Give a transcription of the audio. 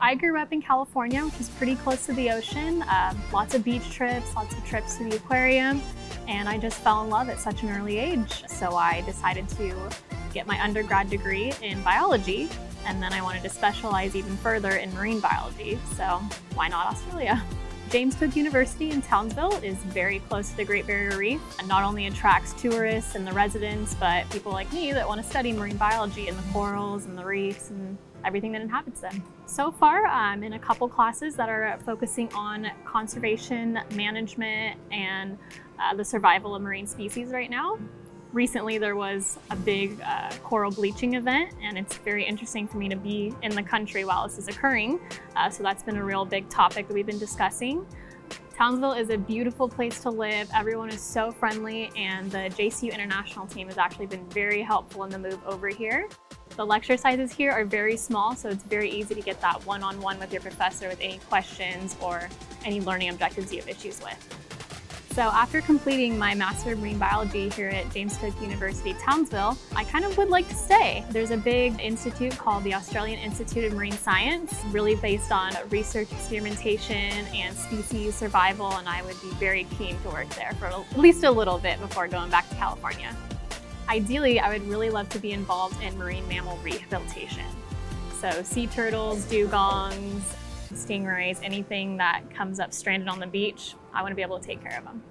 I grew up in California, which is pretty close to the ocean. Um, lots of beach trips, lots of trips to the aquarium, and I just fell in love at such an early age. So I decided to get my undergrad degree in biology, and then I wanted to specialize even further in marine biology. So why not Australia? James Cook University in Townsville is very close to the Great Barrier Reef and not only attracts tourists and the residents, but people like me that want to study marine biology and the corals and the reefs and everything that inhabits them. So far, I'm in a couple classes that are focusing on conservation, management, and uh, the survival of marine species right now. Recently, there was a big uh, coral bleaching event, and it's very interesting for me to be in the country while this is occurring. Uh, so that's been a real big topic that we've been discussing. Townsville is a beautiful place to live. Everyone is so friendly, and the JCU International team has actually been very helpful in the move over here. The lecture sizes here are very small, so it's very easy to get that one-on-one -on -one with your professor with any questions or any learning objectives you have issues with. So after completing my Master of Marine Biology here at James Cook University Townsville, I kind of would like to stay. There's a big institute called the Australian Institute of Marine Science, really based on research experimentation and species survival, and I would be very keen to work there for at least a little bit before going back to California. Ideally, I would really love to be involved in marine mammal rehabilitation. So sea turtles, dugongs, stingrays, anything that comes up stranded on the beach, I want to be able to take care of them.